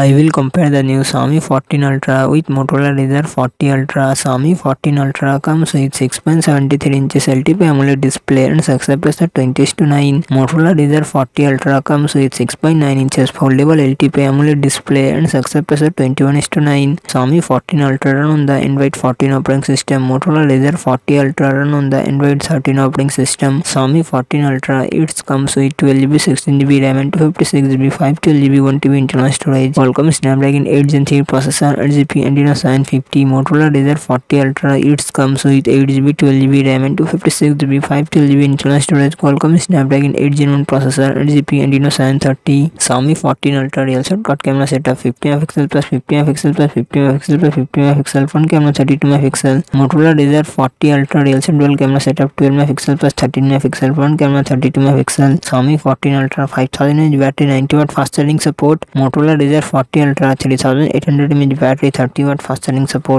I will compare the new Xiaomi 14 Ultra with Motorola Razr 40 Ultra. Xiaomi 14 Ultra comes with 6.73 inches LTP AMOLED display and success pressure 20 to 9. Motorola Razr 40 Ultra comes with 6.9 inches foldable LTP AMOLED display and success pressure 21 to 9. Xiaomi 14 Ultra run on the Android 14 operating system. Motorola Razr 40 Ultra run on the Android 13 operating system. Xiaomi 14 Ultra it comes with 12GB, 16GB RAM and 256GB, 512GB, 1TB internal storage. qualcomm snapdragon 8 gen 3 processor 8gb antenna 750 motorola razr 40 ultra it comes with 8gb 12gb ram and 256gb 512gb internal storage qualcomm snapdragon 8 gen 1 processor 8gb antenna 730 xiaomi 14 ultra real shot camera setup 50 megapixel plus 50 megapixel plus 50 megapixel plus 50 megapixel front camera 32 megapixel motorola razr 40 ultra real shot dual camera setup 12 megapixel plus 13 megapixel front camera 32 megapixel xiaomi 14 ultra 5000 mAh battery 90 watt fast charging support motorola razr 40 Ultra 3800 mAh battery, 30 watt fast charging support,